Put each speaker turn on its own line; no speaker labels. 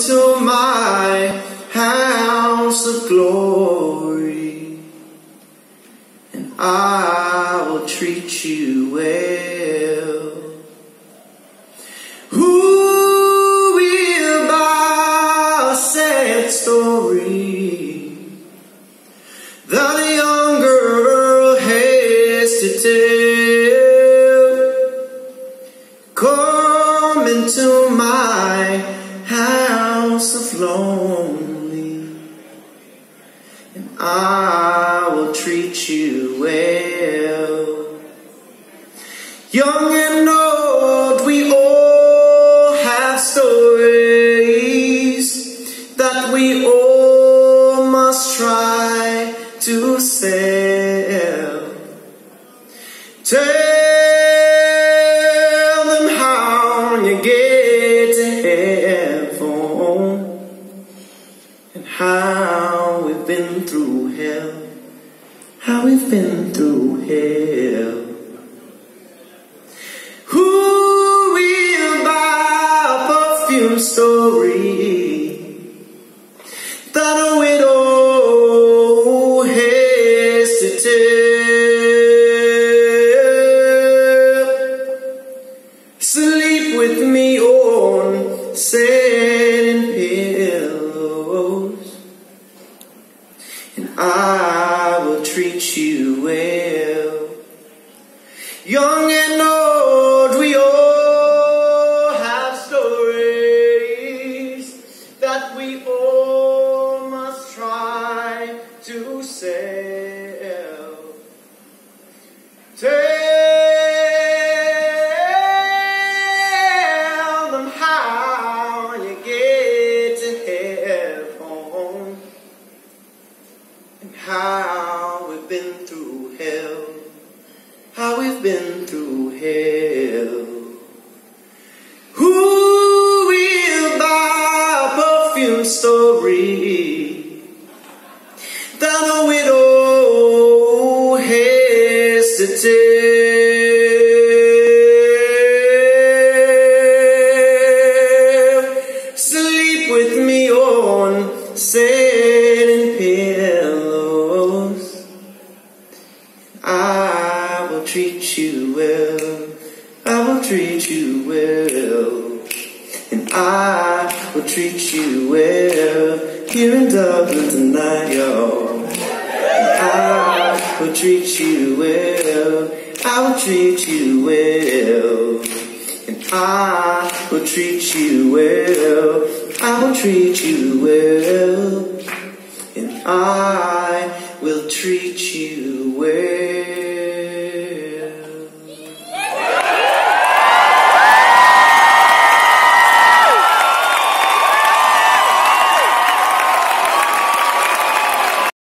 into my house of glory, and I will treat you well. Who will buy a sad story that a young girl has to tell? Come into my house of lonely, and I will treat you well. Young and old, we all have stories that we all must try to sell. Tell hell, how we've been through hell. Young and old, we all have stories that we all must try to sell. Tell them how you get to heaven and how we've been through hell been through hell. Who will buy a perfume story that a widow has to tell? Treat you well. I will treat you well. And I will treat you well here in Dublin tonight, y'all. I will treat you well. I will treat you well. And I will treat you well. I will treat you well. And I will treat you well.